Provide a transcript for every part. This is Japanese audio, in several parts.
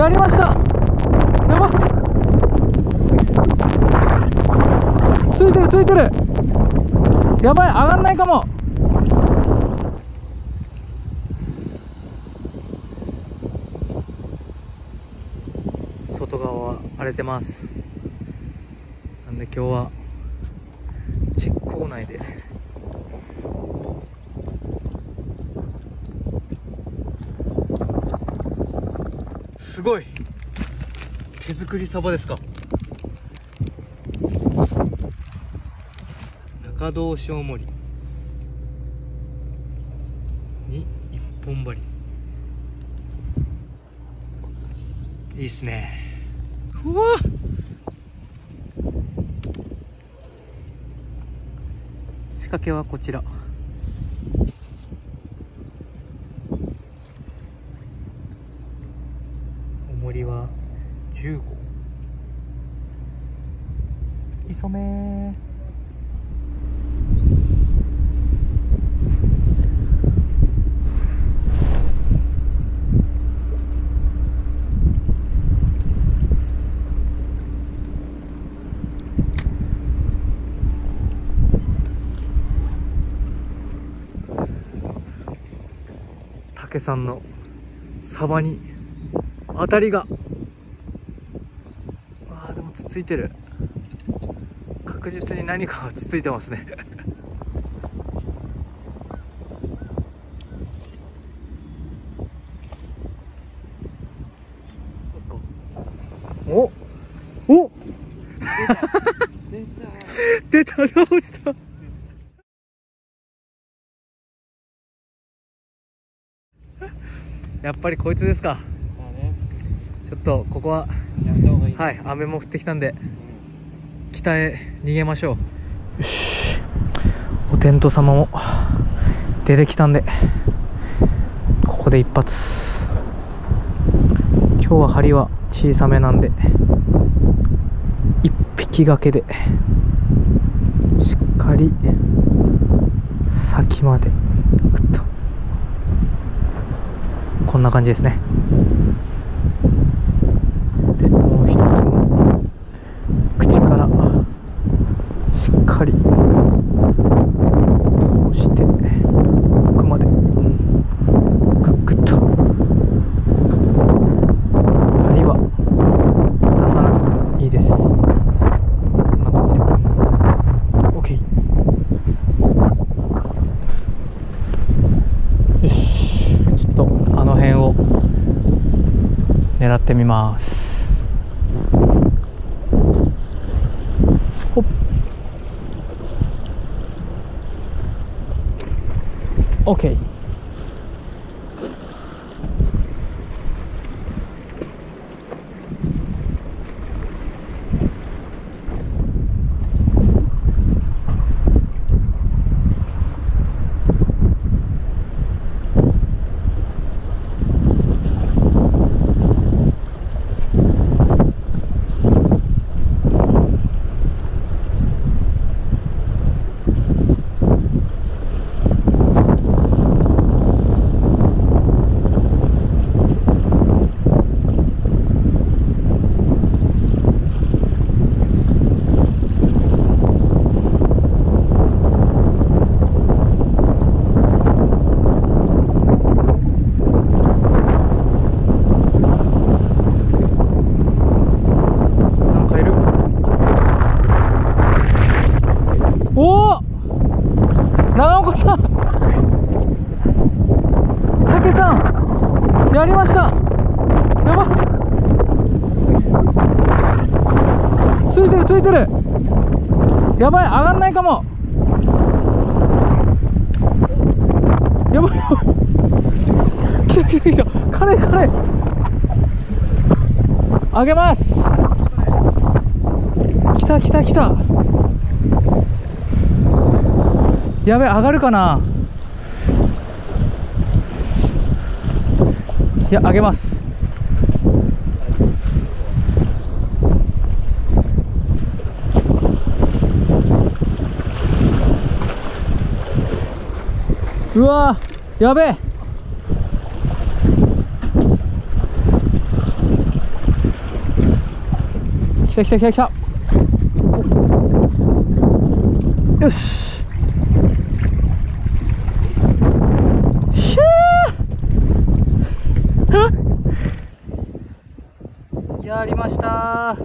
やりました。やば。いついてるついてる。やばい上がんないかも。外側は荒れてます。なんで今日は実行内で。すごい。手作りサバですか。中堂小森に一本針いいっすね。うわ。仕掛けはこちら重りは15磯目竹さんのサバに当たりがつついてる。確実に何かがつついてますね。おお！出た。出た。落ちた。やっぱりこいつですかちょっとここはやめた方がいい。はい雨も降ってきたんで北へ逃げましょう。よし。お天道様も出てきたんでここで一発。今日は針は小さめなんで一匹掛けでしっかり先までグッと。こんな感じですねでもう一つも口からしっかり通して奥までグッグッと針は出さなくてもいいですこんな感じで OK よしちょっとあの辺を狙ってみます。ほっ。OK かいるおお長岡さん竹さんやりました。やば。ついてるついてる。やばい。上がんないかも。やばい。やばい来た来た来たカレーカレーあげます。来た来た来た。やべ上がるかな。いやあげます。うわやべえ。来た来た来た来た。よしひゃーやりました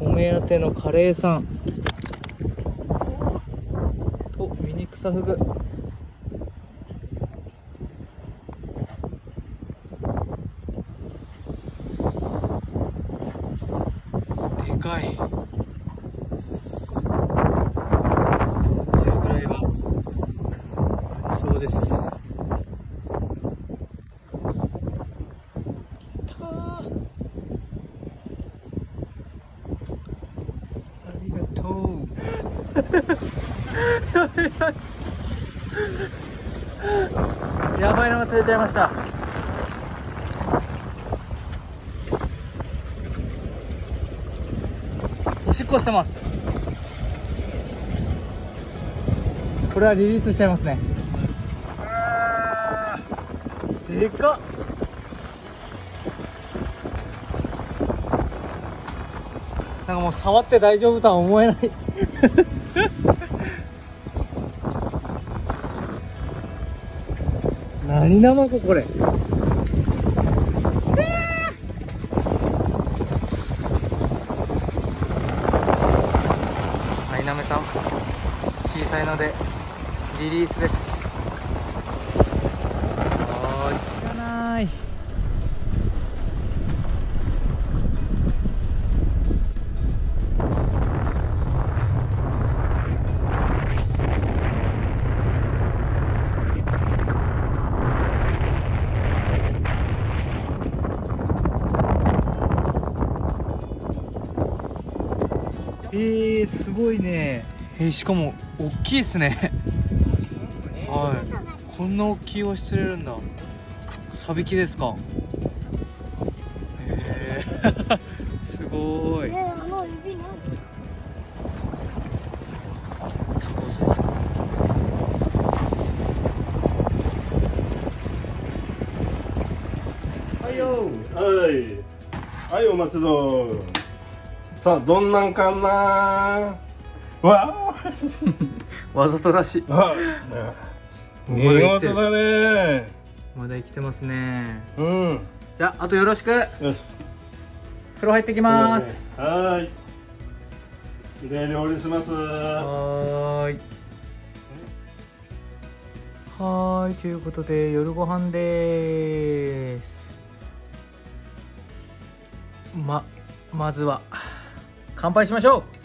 お目当てのカレーさん。とミニクサフグでかい30ぐらいはありそうですやったーありがとうやばいのが釣れちゃいました。おしっこしてます。これはリリースしちゃいますね。でかっ。なんかもう触って大丈夫とは思えない。何生子これ。はいナメさん。小さいのでリリースです。ごいね。えーしかも大きいっすね。はい。こんな大きいおし釣れるんだ。サビキですか？えー、すごい。はいよ。はい。はい、お待ちどう。さあ、どんなんかなわわざとらしいあ見まだ生きてる事だね。まだ生きてますねうん。じゃああとよろしくよし。風呂入ってきますはーい。きれい料理します。はーいはーいということで夜ご飯でーすままずは乾杯しましょう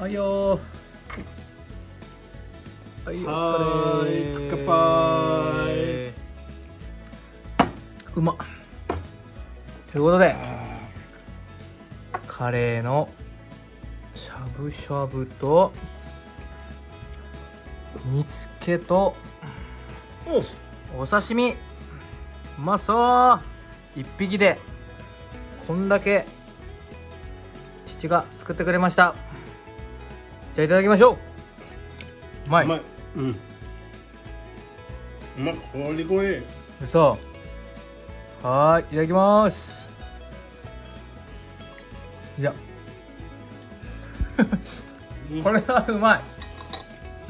はいよー。はいおは疲れ乾杯。うま。っということでカレーのしゃぶしゃぶと煮つけと。お刺身。うまそう。一匹でこんだけ父が作ってくれましたじゃあいただきましょう。うまい。うまい。うん。うまっ、これこれ。嘘。はーいいただきます。いや。これはうまい。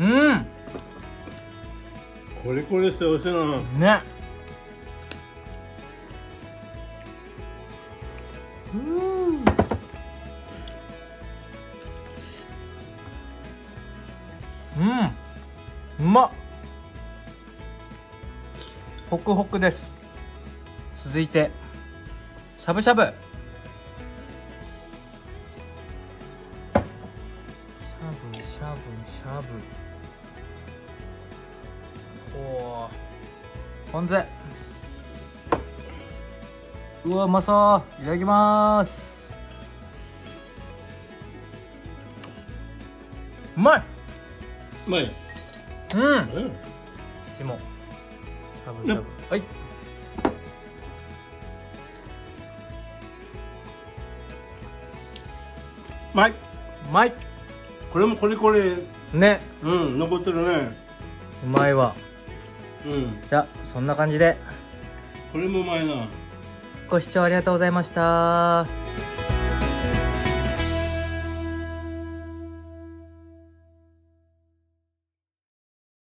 うん。これこれして美味しいな。ね。うんうんまっ。ホクホクです。続いてしゃぶしゃぶ。しゃぶしゃぶしゃぶ。ほう。ポン酢うわうまそう。いただきます。うまい。うまい。うん。うん。父もしゃぶしゃぶはいまい。うまい。うこれもコリコリ。ね。うん残ってるね。うまいわ。うん。じゃあそんな感じで。これもうまいな。ご視聴ありがとうございました